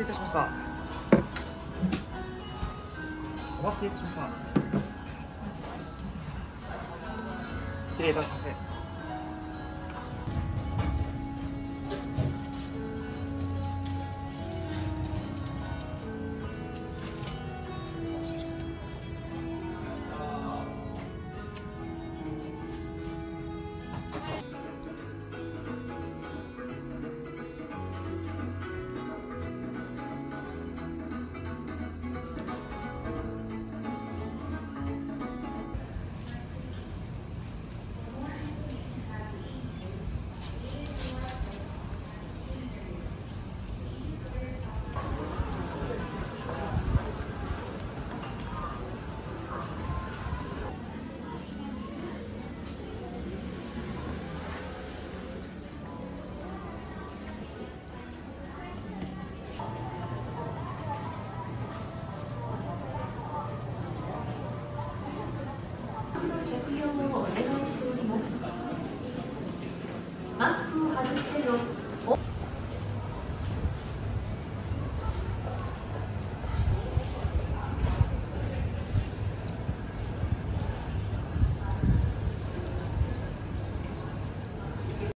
失礼いたしましたお待いたしました失礼いたします着用をお願いしております。マスクを外しての